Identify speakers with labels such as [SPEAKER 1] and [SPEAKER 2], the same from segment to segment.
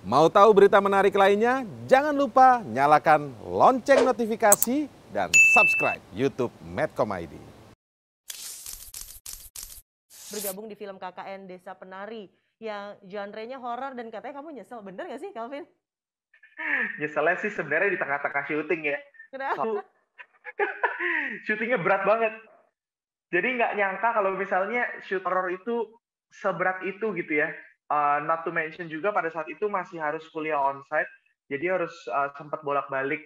[SPEAKER 1] Mau tahu berita menarik lainnya? Jangan lupa nyalakan lonceng notifikasi dan subscribe YouTube Medcom ID.
[SPEAKER 2] bergabung di film KKN Desa Penari yang genre-nya horor dan katanya kamu nyesel. Bener gak sih, Calvin?
[SPEAKER 3] Nyeselnya sih sebenarnya di tengah-tengah syuting ya.
[SPEAKER 2] Kenapa?
[SPEAKER 3] So, syutingnya berat banget. Jadi nggak nyangka kalau misalnya shoot horror itu seberat itu gitu ya. Uh, not to mention juga pada saat itu masih harus kuliah onsite. Jadi harus uh, sempat bolak-balik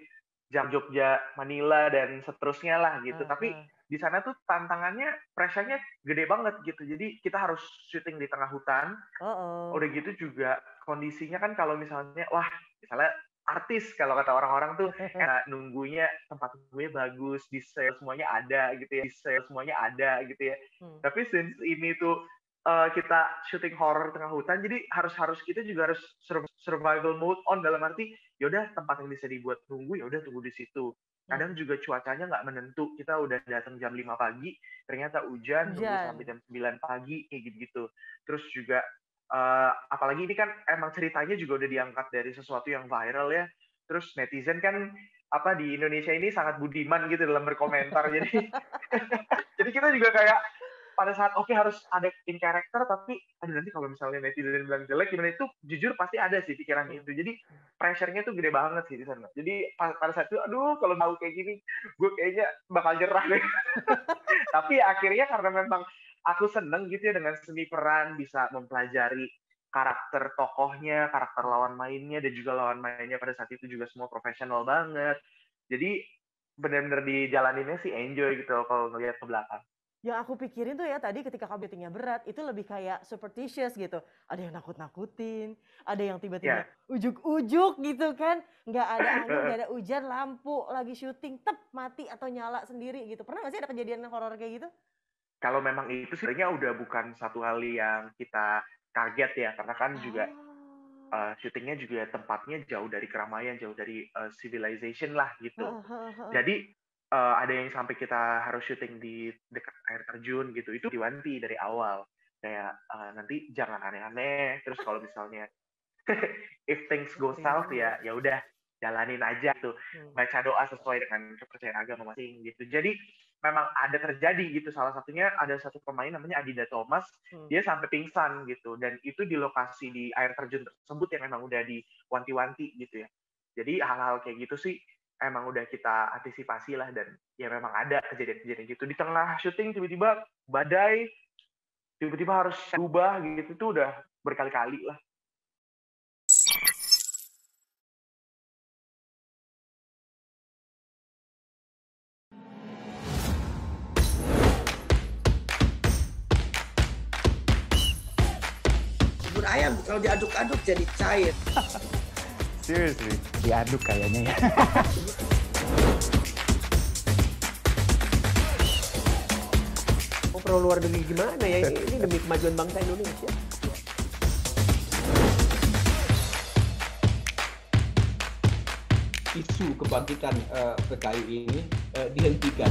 [SPEAKER 3] jam Jogja, Manila dan seterusnya lah gitu.
[SPEAKER 2] Uh,
[SPEAKER 3] Tapi
[SPEAKER 2] uh.
[SPEAKER 3] di sana tuh tantangannya, pressure-nya gede banget gitu. Jadi kita harus syuting di tengah hutan.
[SPEAKER 2] Oh, oh.
[SPEAKER 3] Udah gitu juga kondisinya kan kalau misalnya, wah misalnya artis kalau kata orang-orang tuh ya, nunggunya tempat nunggunya bagus, di sale semuanya ada gitu ya, di sale semuanya ada gitu ya.
[SPEAKER 2] Hmm.
[SPEAKER 3] Tapi since ini tuh uh, kita syuting horror tengah hutan, jadi harus harus kita juga harus sur- survival mode on dalam arti yaudah tempat yang bisa dibuat nunggu ya udah tunggu di situ. Kadang juga cuacanya nggak menentu. Kita udah datang jam 5 pagi, ternyata hujan,
[SPEAKER 2] Hujan.
[SPEAKER 3] sampai jam 9 pagi kayak gitu-gitu. Terus juga eh, apalagi ini kan emang ceritanya juga udah diangkat dari sesuatu yang viral ya. Terus netizen kan apa di Indonesia ini sangat budiman gitu dalam berkomentar. jadi jadi kita juga kayak pada saat oke harus ada in character tapi aduh nanti kalau misalnya netizen bilang jelek gimana? Itu jujur pasti ada sih pikiran itu. Jadi pressure-nya tuh gede banget sih di sana. Jadi pa- pada saat itu aduh kalau mau kayak gini gue kayaknya bakal nyerah deh. Tapi akhirnya karena memang aku seneng gitu ya dengan seni peran bisa mempelajari karakter tokohnya karakter lawan mainnya dan juga lawan mainnya pada saat itu juga semua profesional banget. Jadi benar-benar dijalaninnya sih enjoy gitu kalau ngeliat ke belakang
[SPEAKER 2] Yang aku pikirin tuh ya tadi ketika kamu syutingnya berat, itu lebih kayak superstitious gitu. Ada yang nakut-nakutin, ada yang tiba-tiba
[SPEAKER 3] Ya.
[SPEAKER 2] ujuk-ujuk gitu kan. Nggak ada angin, nggak ada hujan, lampu lagi syuting, tep mati atau nyala sendiri gitu. Pernah nggak sih ada kejadian horor kayak gitu?
[SPEAKER 3] kalau memang itu sebenarnya udah bukan satu hal yang kita kaget ya karena kan juga
[SPEAKER 2] Ah.
[SPEAKER 3] uh, syutingnya juga tempatnya jauh dari keramaian jauh dari uh, civilization lah gitu jadi uh, ada yang sampai kita harus syuting di dekat air terjun gitu itu diwanti dari awal. Kayak uh, nanti jangan aneh-aneh. Terus kalau misalnya if things go south ya ya udah jalanin aja tuh
[SPEAKER 2] Hmm.
[SPEAKER 3] baca doa sesuai dengan kepercayaan agama masing gitu. Jadi memang ada terjadi gitu. Salah satunya ada satu pemain namanya Adida Thomas.
[SPEAKER 2] Hmm.
[SPEAKER 3] dia sampai pingsan gitu. Dan itu di lokasi di air terjun tersebut yang memang udah diwanti-wanti gitu ya. Jadi hal-hal kayak gitu sih emang udah kita antisipasi lah dan ya memang ada kejadian-kejadian gitu di tengah syuting tiba-tiba badai tiba-tiba harus berubah gitu tuh udah berkali-kali lah
[SPEAKER 4] bubur ayam kalau diaduk-aduk jadi cair.
[SPEAKER 5] Seriously, diaduk kayaknya ya.
[SPEAKER 6] Mau pro luar negeri gimana ya? Ini, demi kemajuan bangsa Indonesia.
[SPEAKER 7] isu kebangkitan eh, PKI ini eh, dihentikan.